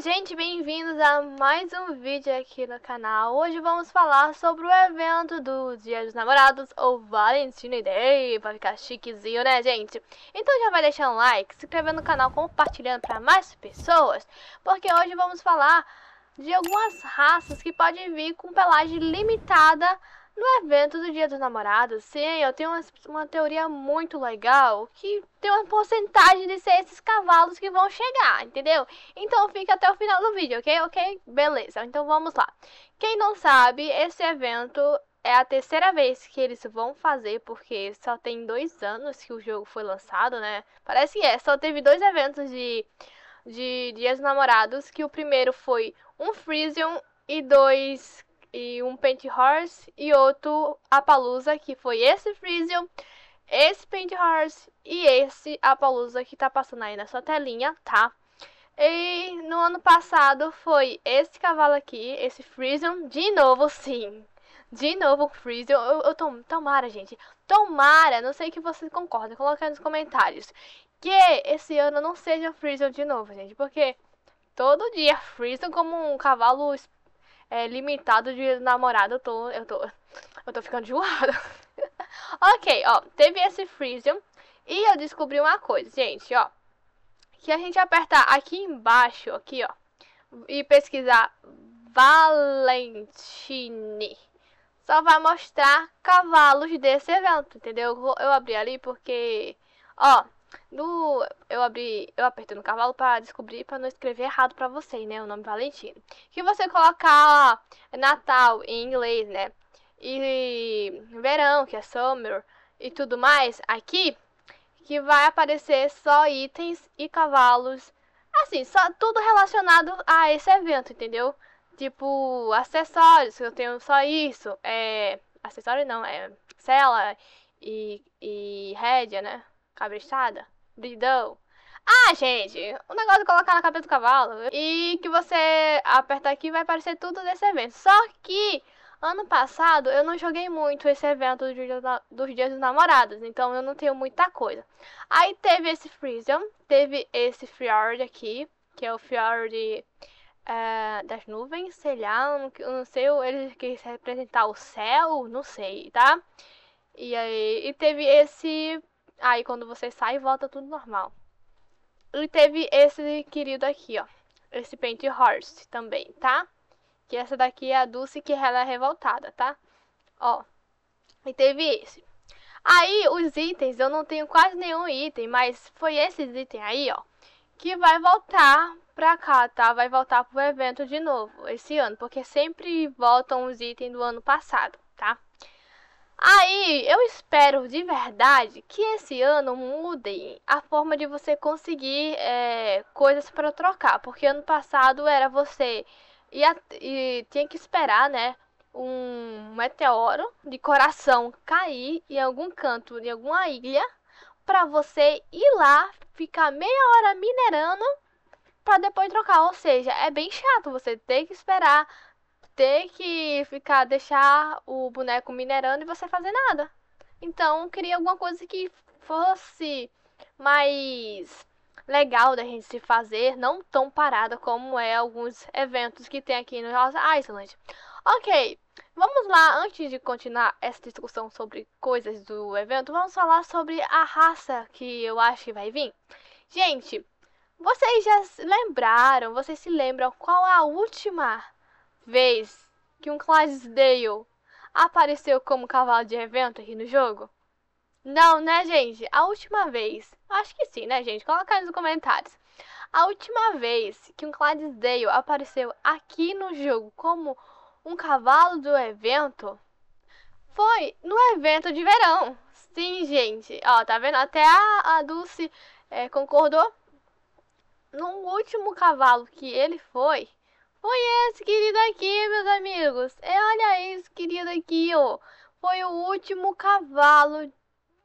Oi gente, bem-vindos a mais um vídeo aqui no canal. Hoje vamos falar sobre o evento do Dia dos Namorados, ou Valentine Day, pra ficar chiquezinho, né gente? Então já vai deixando um like, se inscrevendo no canal, compartilhando para mais pessoas, porque hoje vamos falar de algumas raças que podem vir com pelagem limitada no evento do Dia dos Namorados, sim, eu tenho uma, uma, teoria muito legal que tem uma porcentagem de ser esses cavalos que vão chegar, entendeu? Então fica até o final do vídeo, ok? Ok? Beleza, então vamos lá. Quem não sabe, esse evento é a terceira vez que eles vão fazer, porque só tem dois anos que o jogo foi lançado, né? Parece que é, só teve dois eventos de, de Dias dos Namorados, que o primeiro foi um Frisian e dois e um Paint Horse e outro Apalusa, que foi esse Frisian, esse Paint Horse e esse Apalusa que tá passando aí na sua telinha, tá? E no ano passado foi esse cavalo aqui, esse Frisian, de novo sim. De novo Frisian, eu, eu tom, tomara, gente. Tomara, não sei que vocês concordam, coloca aí nos comentários. Que esse ano não seja Frisian de novo, gente, porque todo dia Frisian como um cavalo é, limitado de namorado, eu tô, eu tô, eu tô ficando enjoada. ok, ó, teve esse Frisium e eu descobri uma coisa, gente, ó. Que a gente apertar aqui embaixo, aqui, ó, e pesquisar Valentine, só vai mostrar cavalos desse evento, entendeu? Eu, eu abri ali porque, ó, no, eu abri, eu apertei no cavalo para descobrir, para não escrever errado para você, né? O nome Valentino. Que você colocar Natal em inglês, né? E verão, que é summer, e tudo mais, aqui, que vai aparecer só itens e cavalos. Assim, só tudo relacionado a esse evento, entendeu? Tipo, acessórios, eu tenho só isso. É. Acessório não, é cela e, e rédea, né? Cabrichada, bridão. Ah, gente, o negócio de colocar na cabeça do cavalo e que você apertar aqui vai aparecer tudo desse evento. Só que ano passado eu não joguei muito esse evento dos dias, dos dias dos namorados, então eu não tenho muita coisa. Aí teve esse Frisian, teve esse Fjord aqui, que é o Fjord é, das nuvens, sei lá, não, não sei, ele quis representar o céu, não sei, tá? E aí, e teve esse Aí quando você sai, volta tudo normal. E teve esse querido aqui, ó. Esse Paint Horse também, tá? Que essa daqui é a Dulce, que ela é revoltada, tá? Ó. E teve esse. Aí, os itens, eu não tenho quase nenhum item, mas foi esses itens aí, ó. Que vai voltar pra cá, tá? Vai voltar pro evento de novo, esse ano. Porque sempre voltam os itens do ano passado, tá? Aí, eu espero de verdade que esse ano mudem a forma de você conseguir é, coisas para trocar. Porque ano passado era você e tinha que esperar, né? Um meteoro de coração cair em algum canto, em alguma ilha, para você ir lá, ficar meia hora minerando para depois trocar. Ou seja, é bem chato você ter que esperar ter que ficar, deixar o boneco minerando e você fazer nada. Então, queria alguma coisa que fosse mais legal da gente se fazer, não tão parada como é alguns eventos que tem aqui no Iceland. Ok, vamos lá, antes de continuar essa discussão sobre coisas do evento, vamos falar sobre a raça que eu acho que vai vir. Gente, vocês já lembraram, vocês se lembram qual a última vez que um Clydesdale apareceu como cavalo de evento aqui no jogo? Não, né, gente? A última vez, acho que sim, né, gente? Coloca aí nos comentários. A última vez que um Clydesdale apareceu aqui no jogo como um cavalo do evento foi no evento de verão. Sim, gente. Ó, tá vendo? Até a, a Dulce é, concordou. No último cavalo que ele foi, foi esse querido aqui, meus amigos. É, olha esse querido aqui, ó. Foi o último cavalo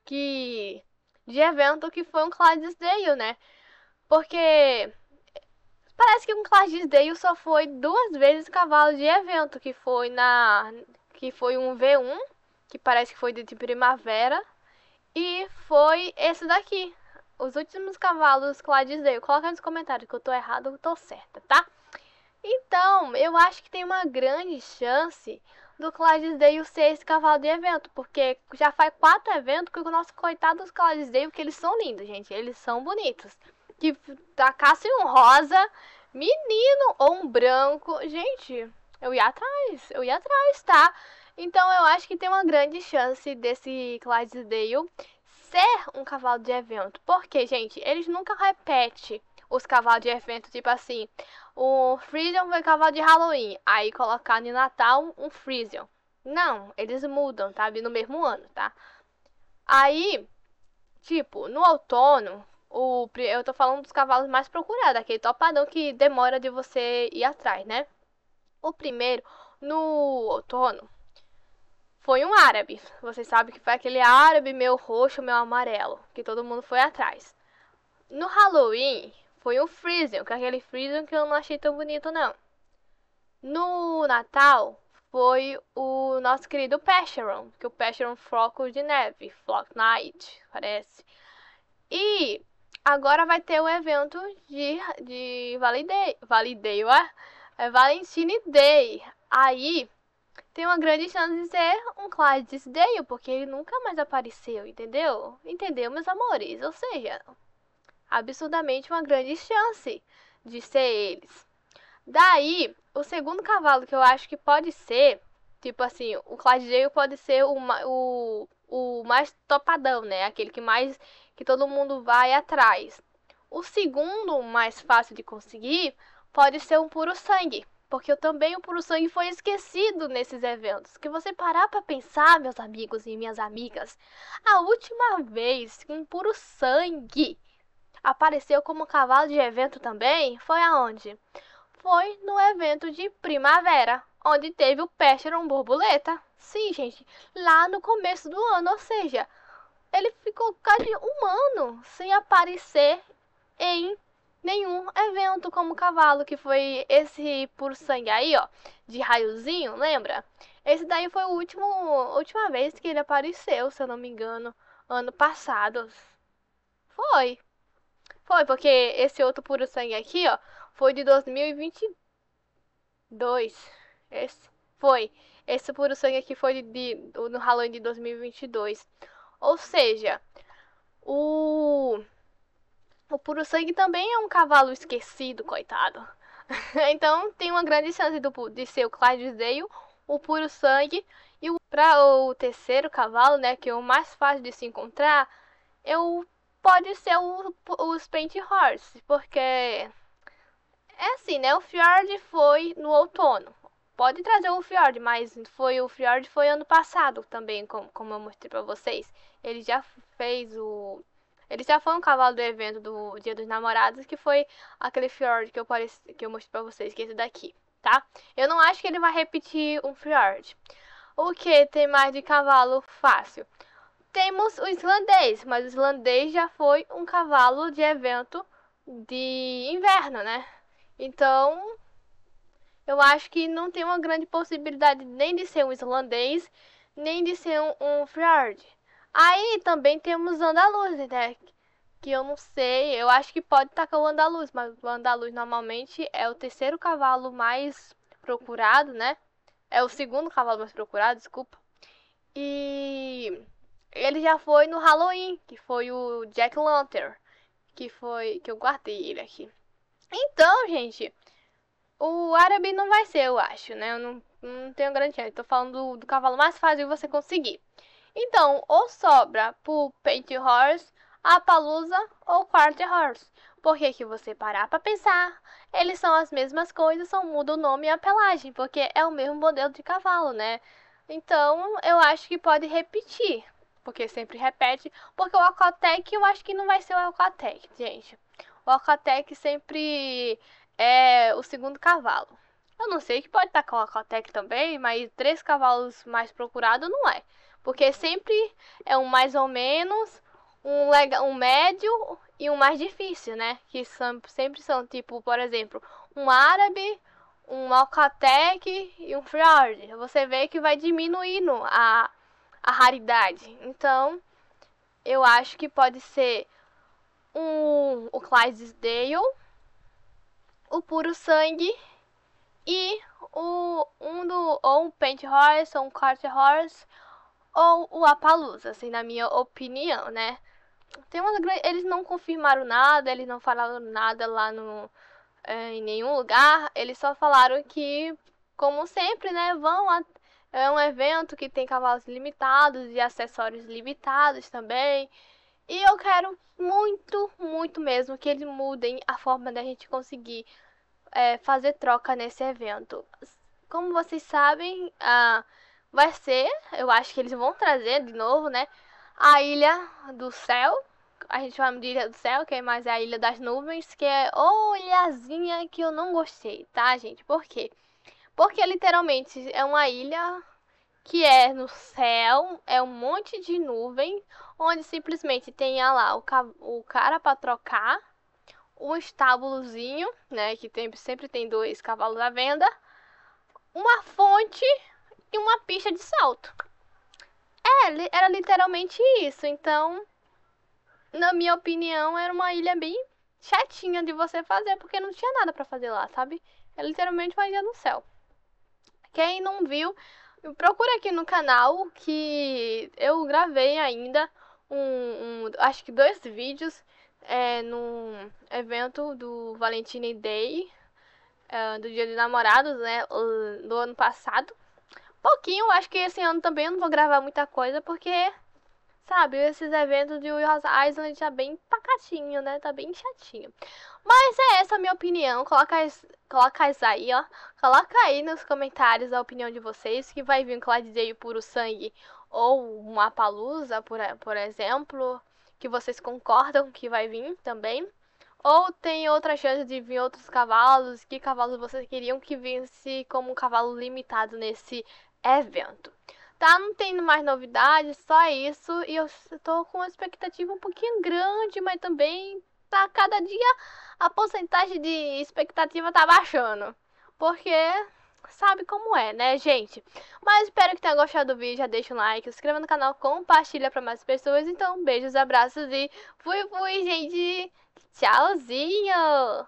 que de evento que foi um Clydesdale, né? Porque parece que um Clydesdale só foi duas vezes cavalo de evento, que foi na que foi um V1, que parece que foi de primavera, e foi esse daqui, os últimos cavalos Clydesdale. Coloca nos comentários que eu tô errado ou tô certa, tá? Então, eu acho que tem uma grande chance do Clydesdale ser esse cavalo de evento, porque já faz quatro eventos que o nosso coitado dos Clydesdale, porque eles são lindos, gente, eles são bonitos. Que tacasse um rosa, menino ou um branco, gente, eu ia atrás, eu ia atrás, tá? Então eu acho que tem uma grande chance desse Clydesdale ser um cavalo de evento. Porque, gente, eles nunca repetem os cavalos de evento, tipo assim, o Frisian foi cavalo de Halloween, aí colocar no Natal um Frisian. Não, eles mudam, tá? No mesmo ano, tá? Aí, tipo, no outono, o, eu tô falando dos cavalos mais procurados, aquele topadão que demora de você ir atrás, né? O primeiro, no outono, foi um árabe. Você sabe que foi aquele árabe meu roxo, meu amarelo, que todo mundo foi atrás. No Halloween, foi o Freezing, que é aquele Freezing que eu não achei tão bonito, não. No Natal, foi o nosso querido Pasheron, que o Pasheron Floco de Neve, Flock Night, parece. E agora vai ter o evento de, de Validei, Validei, ué? É Valentine Day. Aí tem uma grande chance de ser um Clydesdale, porque ele nunca mais apareceu, entendeu? Entendeu, meus amores? Ou seja, absurdamente uma grande chance de ser eles. Daí, o segundo cavalo que eu acho que pode ser, tipo assim, o Clydesdale pode ser o, o, o mais topadão, né? Aquele que mais que todo mundo vai atrás. O segundo, mais fácil de conseguir, pode ser um puro sangue, porque também o puro sangue foi esquecido nesses eventos. Que você parar para pensar, meus amigos e minhas amigas, a última vez que um puro sangue apareceu como cavalo de evento também foi aonde? Foi no evento de primavera, onde teve o Pesteron borboleta. Sim, gente, lá no começo do ano, ou seja, ele ficou quase um ano sem aparecer em nenhum evento como cavalo, que foi esse por sangue aí, ó, de raiozinho, lembra? Esse daí foi o último, última vez que ele apareceu, se eu não me engano, ano passado. Foi. Foi, porque esse outro puro sangue aqui, ó, foi de 2022. Esse foi. Esse puro sangue aqui foi de, de no Halloween de 2022. Ou seja, o o puro sangue também é um cavalo esquecido, coitado. então tem uma grande chance do, de ser o Clydesdale, o puro sangue e o para o terceiro cavalo, né, que é o mais fácil de se encontrar, eu pode ser o, o Paint Horse, porque é assim, né? O Fjord foi no outono. Pode trazer o Fjord, mas foi o Fjord foi ano passado também, como, como eu mostrei para vocês. Ele já fez o ele já foi um cavalo do evento do Dia dos Namorados, que foi aquele Fjord que eu, pareci, que eu mostrei pra vocês, que é esse daqui, tá? Eu não acho que ele vai repetir um Fjord. O que tem mais de cavalo fácil? Temos o islandês, mas o islandês já foi um cavalo de evento de inverno, né? Então, eu acho que não tem uma grande possibilidade nem de ser um islandês, nem de ser um, um Fjord. Aí também temos andaluz, né? Que eu não sei, eu acho que pode tacar o andaluz, mas o andaluz normalmente é o terceiro cavalo mais procurado, né? É o segundo cavalo mais procurado, desculpa. E ele já foi no Halloween, que foi o Jack Lantern, que foi que eu guardei ele aqui. Então, gente, o árabe não vai ser, eu acho, né? Eu não, não tenho garantia. Estou falando do, do, cavalo mais fácil de você conseguir. Então, ou sobra pro Paint Horse, a Palusa ou Quarter Horse. Porque que você parar para pensar, eles são as mesmas coisas, só muda o nome e a pelagem, porque é o mesmo modelo de cavalo, né? Então, eu acho que pode repetir porque sempre repete. Porque o Alcatec eu acho que não vai ser o Alcatec, gente. O Alcatec sempre é o segundo cavalo. Eu não sei que pode estar com o Alcatec também, mas três cavalos mais procurado não é. Porque sempre é um mais ou menos, um, um médio e um mais difícil, né? Que são, sempre são tipo, por exemplo, um árabe, um Alcatec e um Fjord. Você vê que vai diminuindo a, a raridade. Então, eu acho que pode ser um, o Clydesdale, o Puro Sangue e o, um do, ou um Paint Horse, ou um Quarter Horse, ou o Apalooza, assim, na minha opinião, né? Tem uma, eles não confirmaram nada, eles não falaram nada lá no, é, em nenhum lugar, eles só falaram que, como sempre, né, vão a, é um evento que tem cavalos limitados e acessórios limitados também. E eu quero muito, muito mesmo que eles mudem a forma da gente conseguir é, fazer troca nesse evento. Como vocês sabem, ah, vai ser, eu acho que eles vão trazer de novo, né? A Ilha do Céu. A gente chama de Ilha do Céu, que é mais a Ilha das Nuvens, que é ilhazinha que eu não gostei, tá, gente? Por quê? Literalmente é uma ilha que é no céu, é um monte de nuvem, onde simplesmente tem lá o, o cara para trocar, um estábulozinho, né, que tem, sempre tem dois cavalos à venda, uma fonte e uma pista de salto. É, era literalmente isso. Então, na minha opinião, era uma ilha bem chatinha de você fazer, porque não tinha nada para fazer lá, sabe? É literalmente uma ilha no céu. Quem não viu, procura aqui no canal que eu gravei ainda um, um acho que dois vídeos é, no evento do Valentine Day é, do Dia dos Namorados, né, do ano passado. Pouquinho, acho que esse ano também eu não vou gravar muita coisa porque Sabe, esses eventos de Will Island tá bem pacatinho, né? Tá bem chatinho. Mas é essa a minha opinião. Coloca, coloca aí, ó. Coloca aí nos comentários a opinião de vocês. Que vai vir um Clyde Puro Sangue ou uma Palusa, por, por exemplo. Que vocês concordam que vai vir também. Ou tem outra chance de vir outros cavalos. Que cavalos vocês queriam que visse como um cavalo limitado nesse evento? Tá não tendo mais novidades, só isso. E eu tô com uma expectativa um pouquinho grande, mas também tá cada dia a porcentagem de expectativa tá baixando. Porque sabe como é, né, gente? Mas espero que tenha gostado do vídeo. Já deixa um like, se inscreva no canal, compartilha para mais pessoas. Então, beijos, abraços e fui, fui, gente. Tchauzinho!